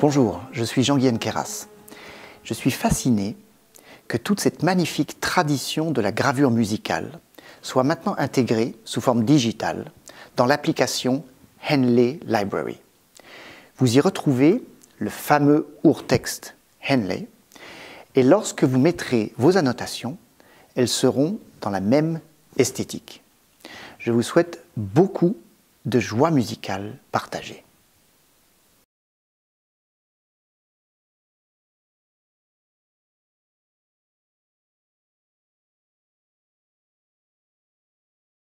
Bonjour, je suis Jean-Guyen Keras. Je suis fasciné que toute cette magnifique tradition de la gravure musicale soit maintenant intégrée sous forme digitale dans l'application Henley Library. Vous y retrouvez le fameux urtext Henley et lorsque vous mettrez vos annotations, elles seront dans la même esthétique. Je vous souhaite beaucoup de joie musicale partagée.